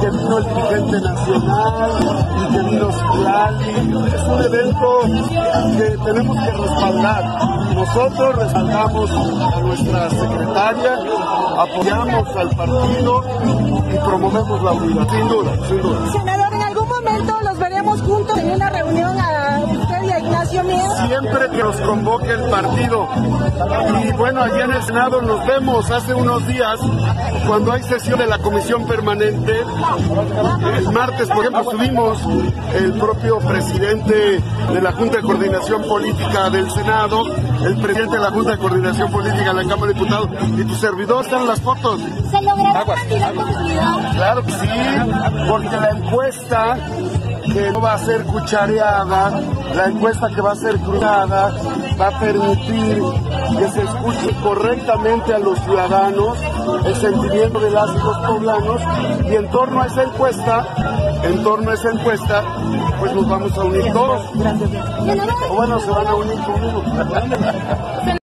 que vino el dirigente nacional, y que vino Citlali. Es un evento que tenemos que respaldar. Nosotros respaldamos a nuestra secretaria, apoyamos al partido y promovemos la unidad, sin duda, sin duda. Siempre que nos convoque el partido. Y bueno, allá en el Senado nos vemos hace unos días cuando hay sesión de la comisión permanente. El martes, por ejemplo, estuvimos el propio presidente de la Junta de Coordinación Política del Senado, el presidente de la Junta de Coordinación Política de la Cámara de Diputados y tu servidor están las fotos. ¿Se? Claro que sí, porque la encuesta que no va a ser cuchareada, la encuesta que va a ser cruzada, va a permitir que se escuche correctamente a los ciudadanos el sentimiento de las y los poblanos y en torno a esa encuesta, en torno a esa encuesta, pues nos vamos a unir todos. O bueno, se van a unir conmigo.